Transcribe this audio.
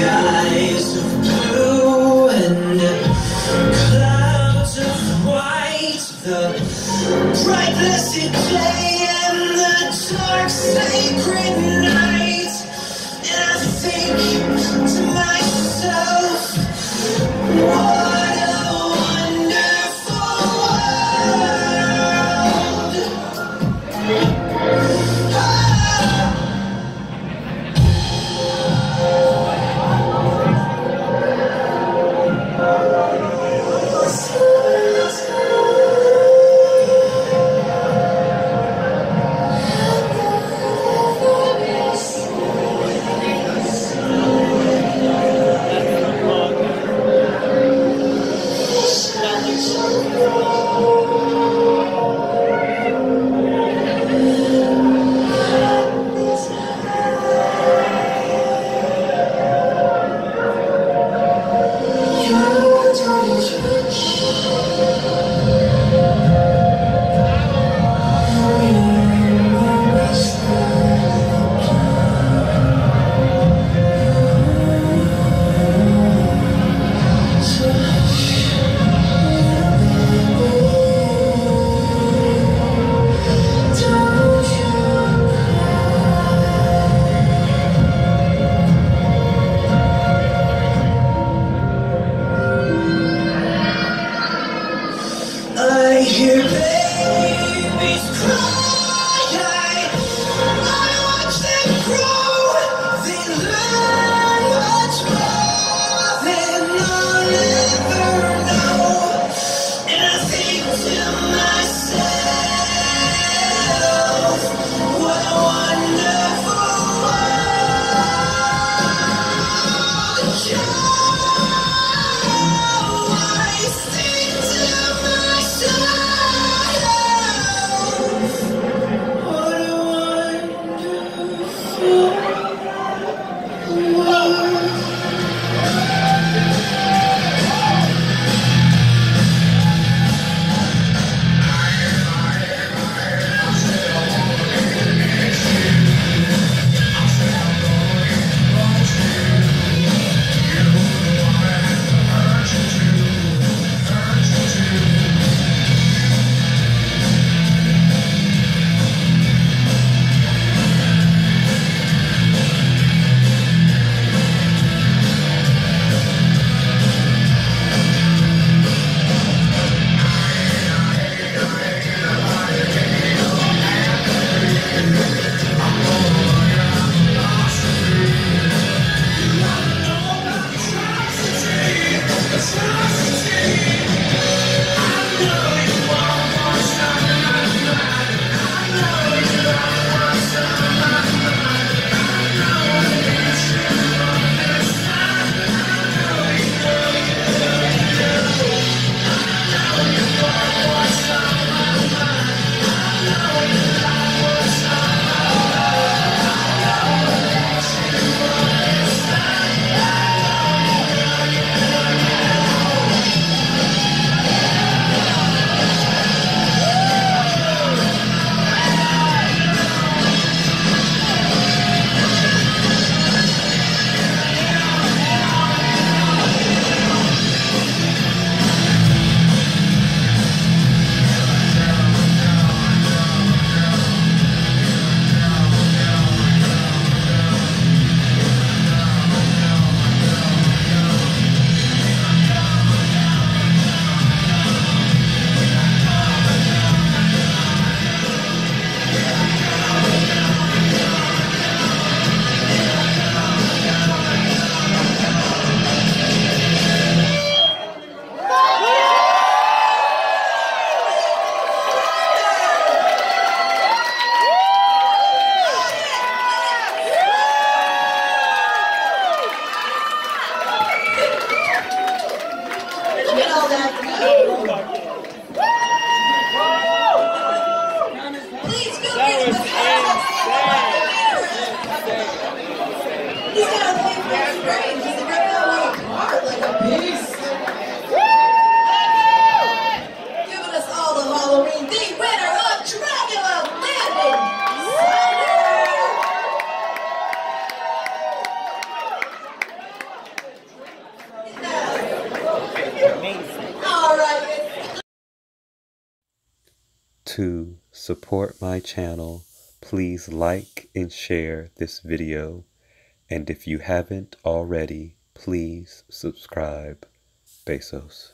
skies of blue and clouds of white, the bright blessed day and the dark sacred. Here, baby's crying. To support my channel, please like and share this video. And if you haven't already, please subscribe. Besos.